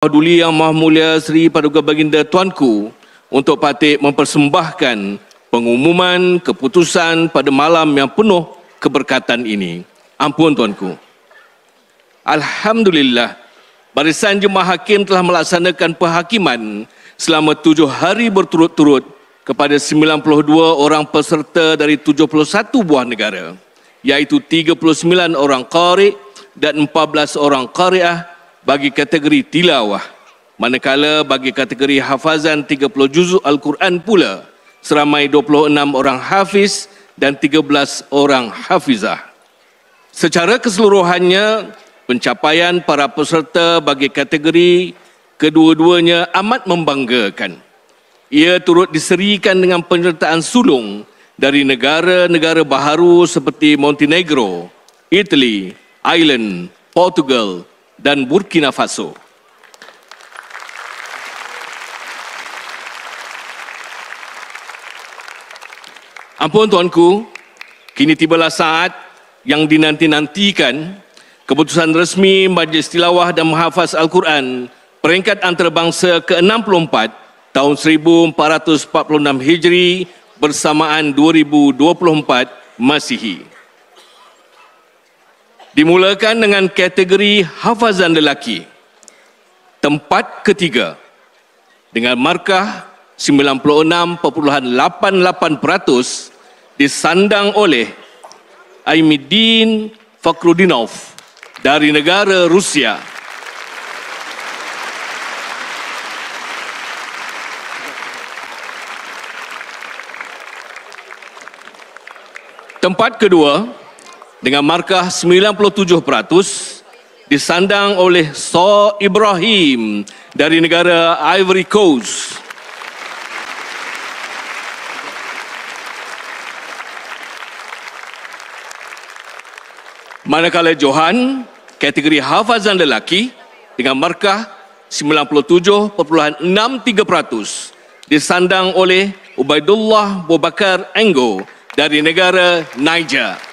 Duli Yang Maha Mulia Seri Paduka Baginda Tuanku untuk patik mempersembahkan pengumuman keputusan pada malam yang penuh keberkatan ini. Ampun Tuanku. Alhamdulillah, Barisan Jemaah Hakim telah melaksanakan penghakiman selama tujuh hari berturut-turut kepada 92 orang peserta dari 71 buah negara, iaitu 39 orang qari dan 14 orang qariah bagi kategori tilawah. Manakala bagi kategori hafazan 30 juzuk al-Quran pula seramai 26 orang hafiz dan 13 orang hafizah. Secara keseluruhannya pencapaian para peserta bagi kategori kedua-duanya amat membanggakan. Ia turut diserikan dengan penyertaan sulung dari negara-negara baharu seperti Montenegro, Italy, Ireland, Portugal, dan Burkina Faso. Ampun tuanku, kini tibalah saat yang dinanti-nantikan keputusan resmi Majlis Tilawah dan Mahafaz Al-Quran peringkat antarabangsa ke-64 tahun 1446 Hijri bersamaan 2024 Masihi dimulakan dengan kategori hafazan lelaki. Tempat ketiga dengan markah 96.88% disandang oleh Aimidin Fakrudinov dari negara Rusia. Tempat kedua dengan markah 97% disandang oleh So Ibrahim dari negara Ivory Coast. Manakala Johan, kategori hafazan lelaki dengan markah 97.63% disandang oleh Ubaidullah Bobakar Enggo dari negara Niger.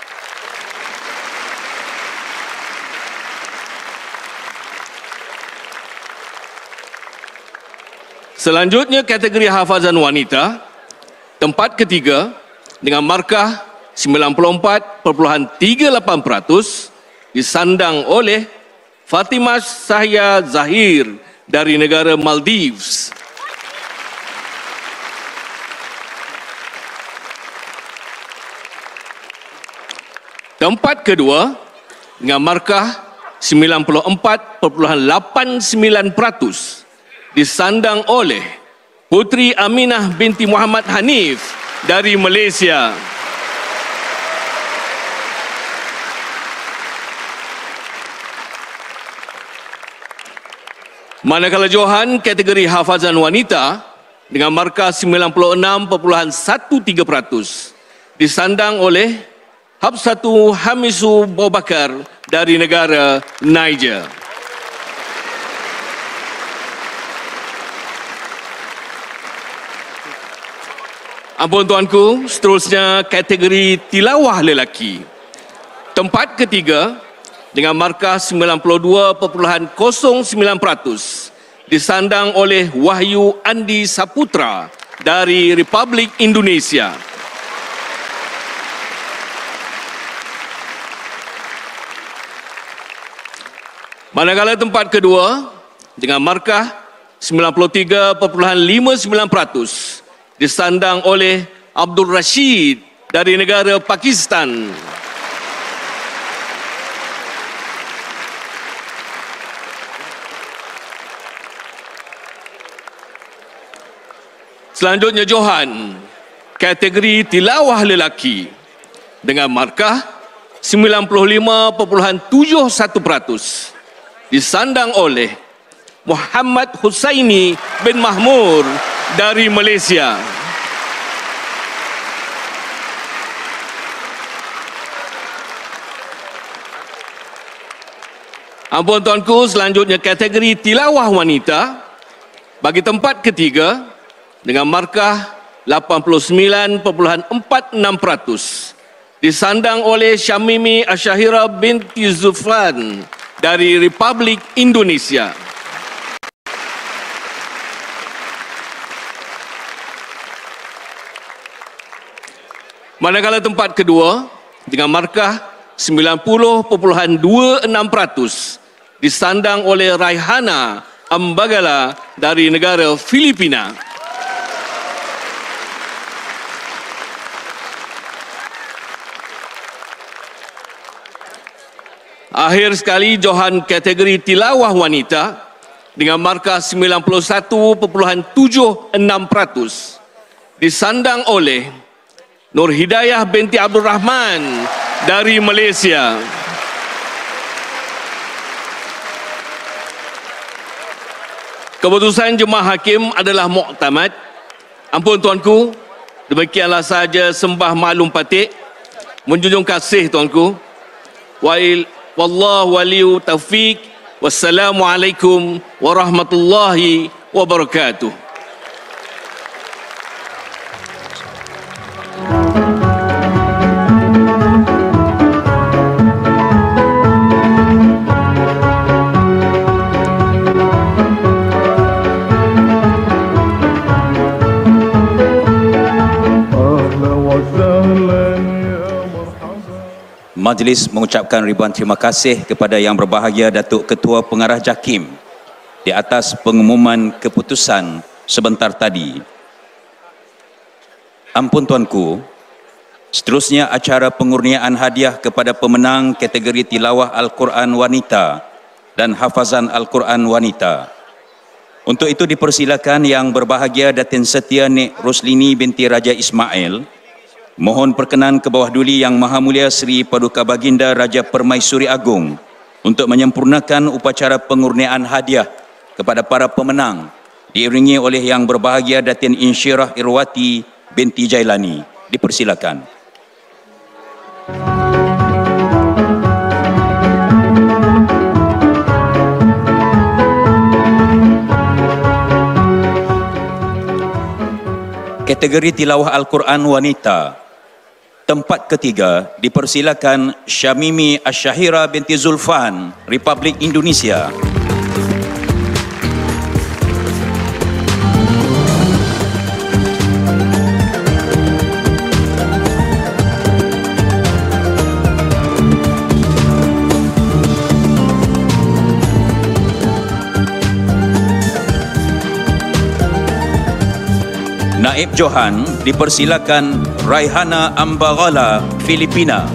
Selanjutnya kategori hafazan wanita tempat ketiga dengan markah 94.38% disandang oleh Fatimah Sahya Zahir dari negara Maldives. Tempat kedua dengan markah 94.89% disandang oleh Putri Aminah binti Muhammad Hanif dari Malaysia. Manakala Johan kategori hafazan wanita dengan markah 96.13% disandang oleh Habsatu Hamisu Bobakar dari negara Niger. Ampun tuanku, seterusnya kategori tilawah lelaki. Tempat ketiga dengan markah 92.09% disandang oleh Wahyu Andi Saputra dari Republik Indonesia. Manakala tempat kedua dengan markah 93.59% disandang oleh Abdul Rashid dari negara Pakistan. Selanjutnya Johan, kategori tilawah lelaki dengan markah 95.71% disandang oleh Muhammad Husaini bin Mahmur dari Malaysia. Ampun tuanku, selanjutnya kategori tilawah wanita bagi tempat ketiga dengan markah 89.46% disandang oleh Syamimi Ashahira binti Zufran dari Republik Indonesia. Manakala tempat kedua dengan markah 90.26% disandang oleh Raihana Ambagala dari negara Filipina. Akhir sekali Johan kategori tilawah wanita dengan markah 91.76% disandang oleh Nur Hidayah binti Abdul Rahman dari Malaysia. Keputusan jemaah hakim adalah muktamad. Ampun tuanku, demikianlah saja sembah maklum patik. Menjunjung kasih tuanku. Wa'il wallahu waliyu taufiq wassalamualaikum warahmatullahi wabarakatuh Majlis mengucapkan ribuan terima kasih kepada yang berbahagia Datuk Ketua Pengarah JAKIM di atas pengumuman keputusan sebentar tadi. Ampun tuanku, seterusnya acara pengurniaan hadiah kepada pemenang kategori tilawah Al-Quran Wanita dan hafazan Al-Quran Wanita. Untuk itu dipersilakan yang berbahagia Datin Setia Nek Roslini binti Raja Ismail, Mohon perkenan ke bawah duli Yang Maha Mulia Sri Paduka Baginda Raja Permaisuri Agung untuk menyempurnakan upacara pengurniaan hadiah kepada para pemenang diiringi oleh Yang Berbahagia Datin Insyirah Irwati binti Jailani. Dipersilakan. Kategori tilawah Al-Quran wanita Tempat ketiga dipersilakan Syamimi Asyahira binti Zulfan, Republik Indonesia. Naib Johan dipersilakan Raihana Ambagala, Filipina.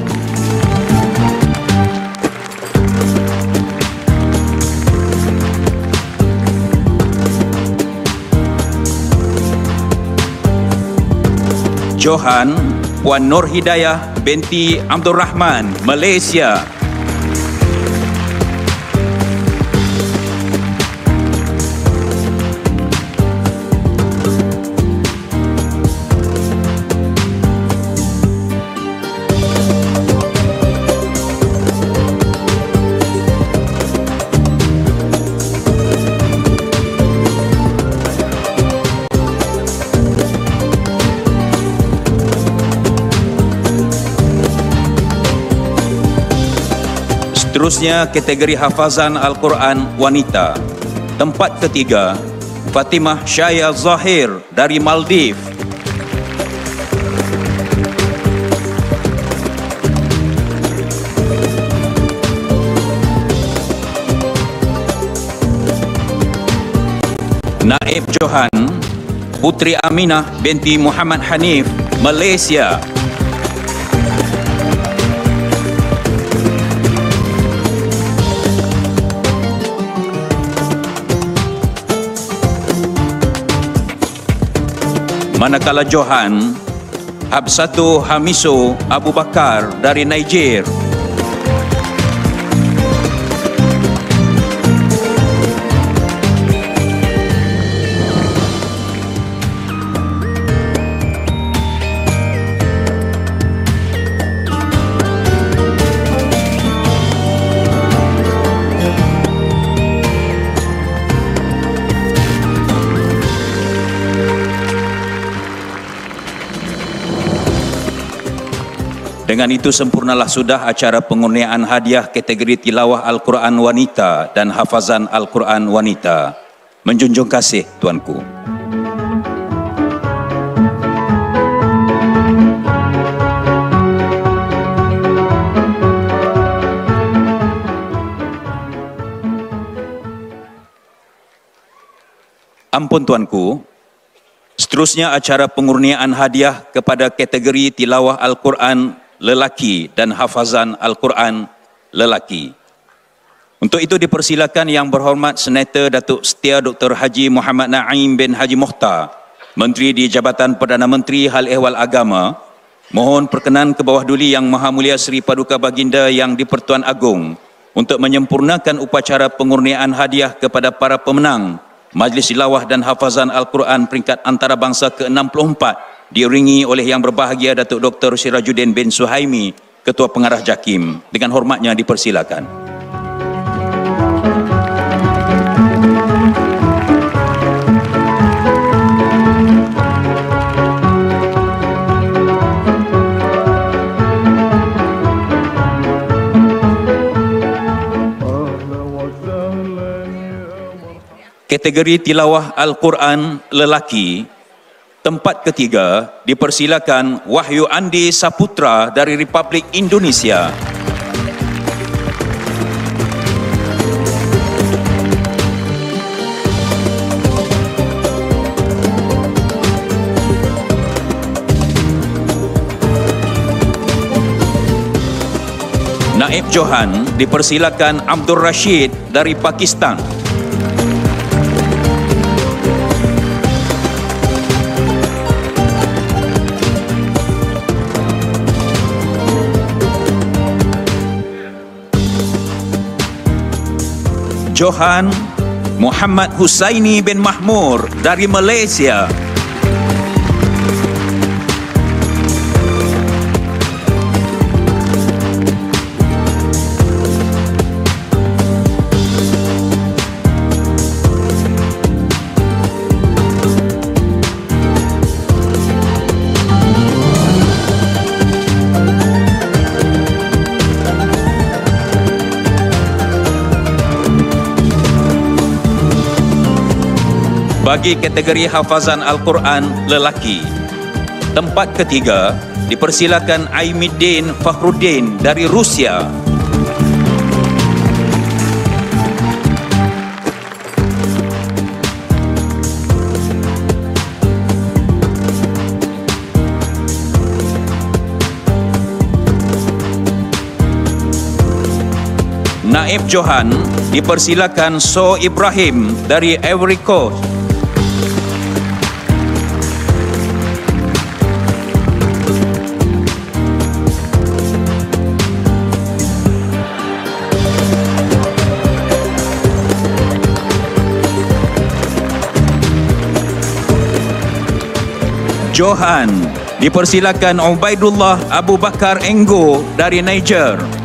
Johan Puan Nur Hidayah binti Abdul Rahman, Malaysia. Seterusnya kategori hafazan Al-Quran wanita. Tempat ketiga, Fatimah Syaya Zahir dari Maldives. Naib Johan Putri Aminah binti Muhammad Hanif Malaysia manakala Johan Habsatu Hamiso Abu Bakar dari Niger Dengan itu sempurnalah sudah acara pengurniaan hadiah kategori tilawah Al-Quran Wanita dan hafazan Al-Quran Wanita. Menjunjung kasih tuanku. Ampun tuanku, seterusnya acara pengurniaan hadiah kepada kategori tilawah Al-Quran lelaki dan hafazan Al-Quran lelaki. Untuk itu dipersilakan yang berhormat Senator Datuk Setia Dr. Haji Muhammad Naim bin Haji Mohtar, Menteri di Jabatan Perdana Menteri Hal Ehwal Agama, mohon perkenan ke bawah duli Yang Maha Mulia Seri Paduka Baginda yang di-Pertuan Agong untuk menyempurnakan upacara pengurniaan hadiah kepada para pemenang Majlis Tilawah dan Hafazan Al-Quran peringkat antarabangsa ke-64 diiringi oleh yang berbahagia Datuk Dr. Sirajuddin bin Suhaimi, Ketua Pengarah JAKIM. Dengan hormatnya dipersilakan. kategori tilawah Al-Quran lelaki tempat ketiga dipersilakan Wahyu Andi Saputra dari Republik Indonesia Naib Johan dipersilakan Abdul Rashid dari Pakistan. Johan Muhammad Husaini bin Mahmur dari Malaysia. Bagi kategori hafazan Al-Quran lelaki. Tempat ketiga dipersilakan Aimiddin Fakhruddin dari Rusia. Naib Johan dipersilakan So Ibrahim dari Ivory Coast. Johan. Dipersilakan Ubaidullah Abu Bakar Enggo dari Niger.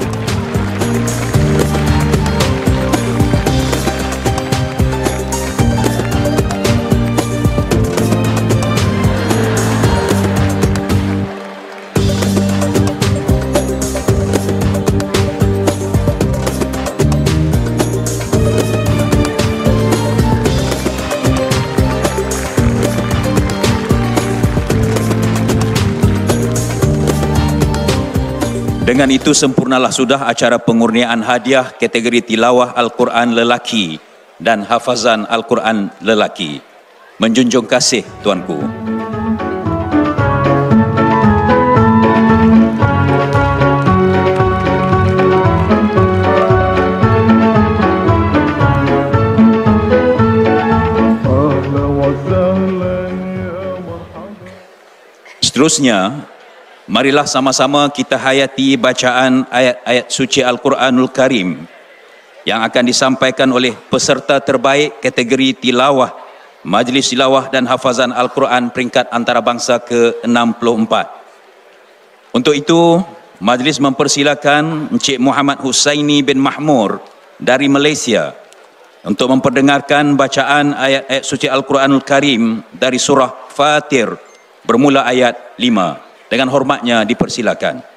Dengan itu sempurnalah sudah acara pengurniaan hadiah kategori tilawah Al-Quran lelaki dan hafazan Al-Quran lelaki. Menjunjung kasih tuanku. Seterusnya, marilah sama-sama kita hayati bacaan ayat-ayat suci Al-Quranul Karim yang akan disampaikan oleh peserta terbaik kategori tilawah, majlis tilawah dan hafazan Al-Quran peringkat antarabangsa ke-64. Untuk itu, majlis mempersilakan Encik Muhammad Husaini bin Mahmur dari Malaysia untuk memperdengarkan bacaan ayat-ayat suci Al-Quranul Karim dari surah Fatir bermula ayat 5. Dengan hormatnya dipersilakan.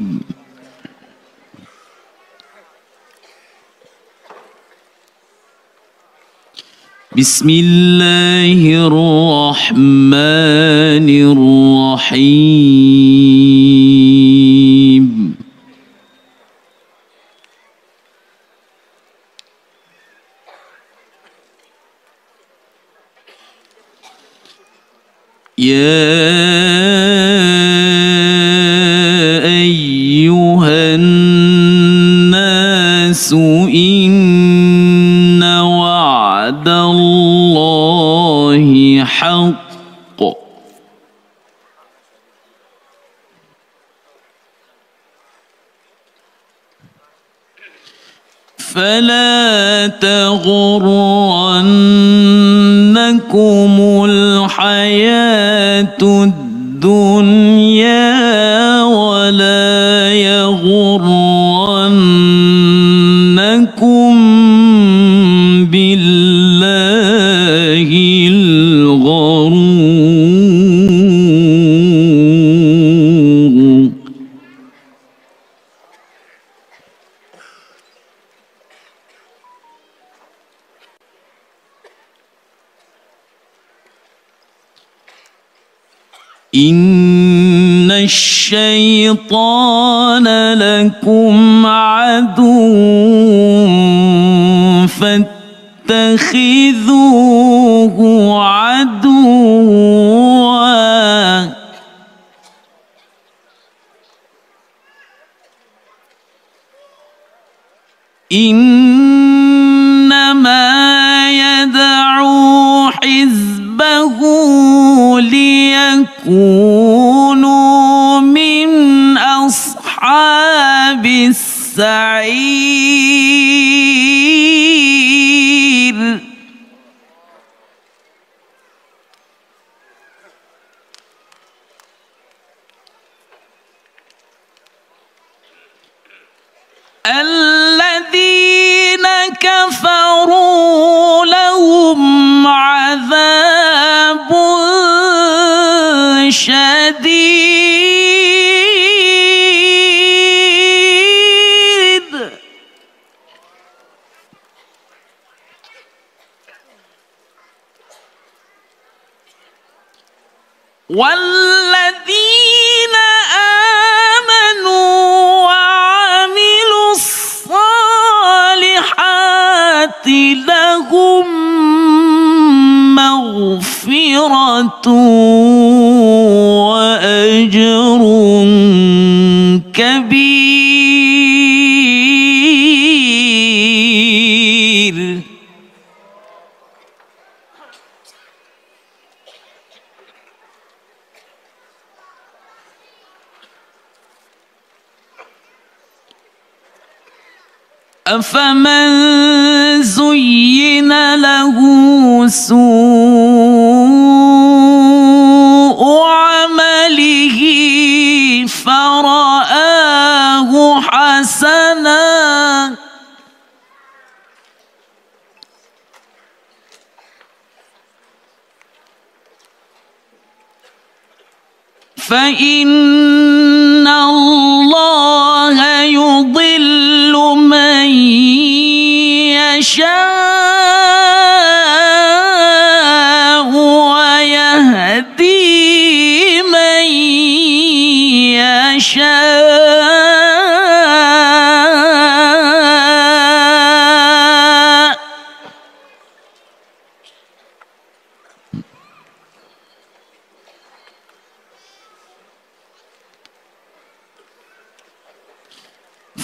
بسم الله الرحمن الرحيم. يا أيها الناس إن فلا تغرنكم الحياة الدنيا. إن الشيطان لكم عدو فاتخذوه عدوا الذين لهم مغفرة وأجر كبير. أفمن له سوء عمله فرآه حسنا. فإن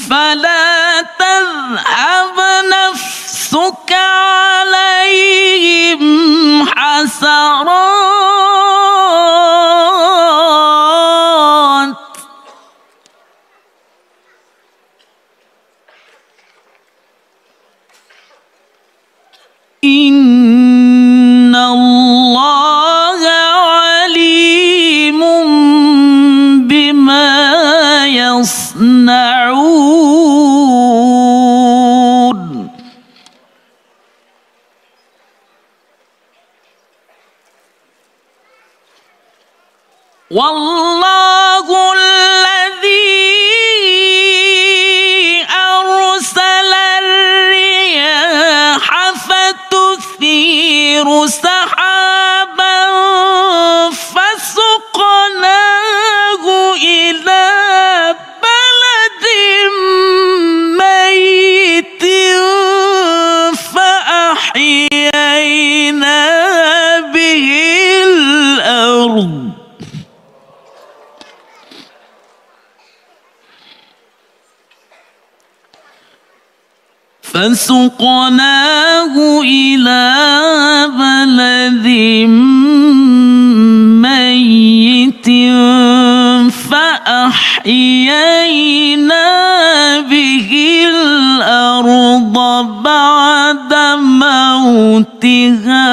فلا تذهب نفسك عليهم حسرات والله الذي أرسل الرياح فتثير سحابا فسقناه إلى بلد ميت فأحيينا به الأرض بعد موتها.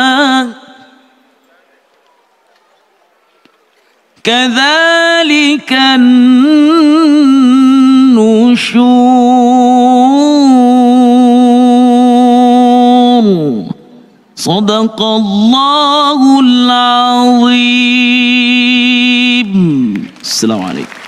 كذلك النشور. صدق الله العظيم. السلام عليكم.